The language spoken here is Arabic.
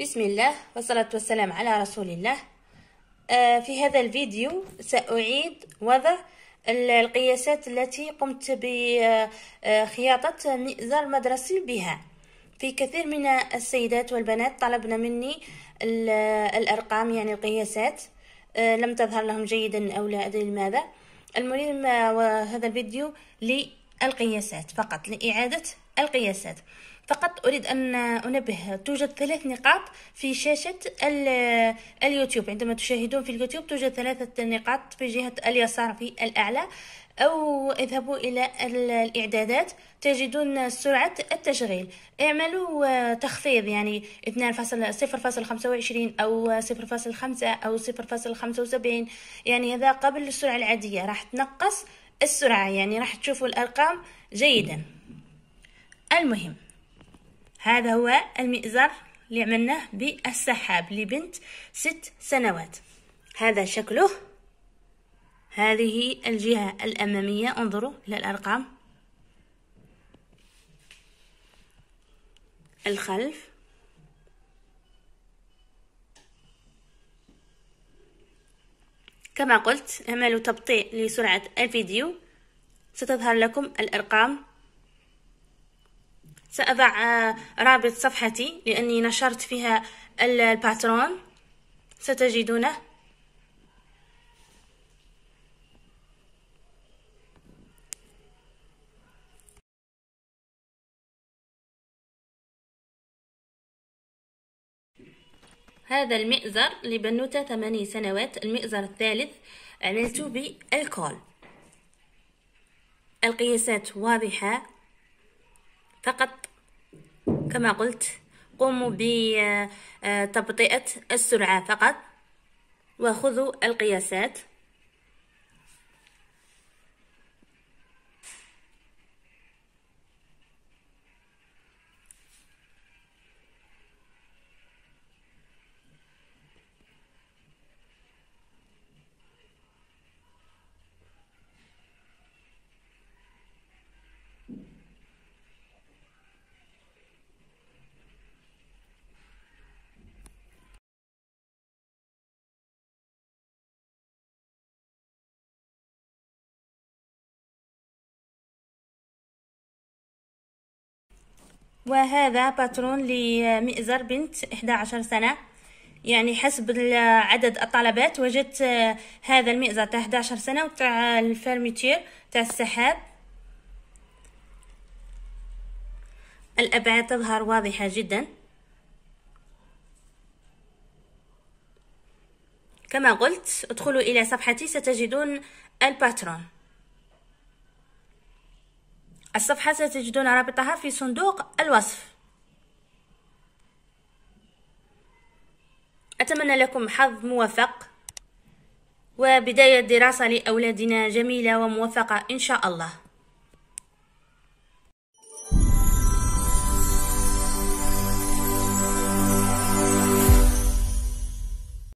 بسم الله والصلاة والسلام على رسول الله. آه، في هذا الفيديو سأعيد وضع القياسات التي قمت بخياطة مئزر مدرسي بها. في كثير من السيدات والبنات طلبنا مني الأرقام يعني القياسات. آه، لم تظهر لهم جيدا أو لا أدري لماذا. المهم وهذا الفيديو للقياسات فقط لإعادة القياسات. فقط أريد أن أنبه توجد ثلاث نقاط في شاشة اليوتيوب. عندما تشاهدون في اليوتيوب توجد ثلاثة نقاط في جهة اليسار في الأعلى أو اذهبوا إلى الإعدادات. تجدون سرعة التشغيل. اعملوا تخفيض يعني 2.0.25 أو 0.5 أو 0.75 يعني هذا قبل السرعة العادية. راح تنقص السرعة يعني راح تشوفوا الأرقام جيدا. المهم هذا هو المئزر اللي عملناه بالسحاب لبنت ست سنوات. هذا شكله. هذه الجهة الأمامية. انظروا للأرقام. الخلف. كما قلت اعملوا تبطيء لسرعة الفيديو. ستظهر لكم الأرقام. سأضع آه، رابط صفحتي لأني نشرت فيها الباترون. ستجدونه. هذا المئزر لبنوتة ثماني سنوات المئزر الثالث عملته بالكول. القياسات واضحة. فقط كما قلت قوموا بتبطئة السرعة فقط وخذوا القياسات. وهذا باترون لمئزر بنت 11 سنة. يعني حسب عدد الطلبات وجدت هذا المئزر تاع 11 سنة وتاع الفرميتير تاع السحاب. الأبعاد تظهر واضحة جدا. كما قلت ادخلوا إلى صفحتي ستجدون الباترون الصفحة ستجدون رابطها في صندوق الوصف. أتمنى لكم حظ موفق وبداية دراسة لأولادنا جميلة وموفقة إن شاء الله.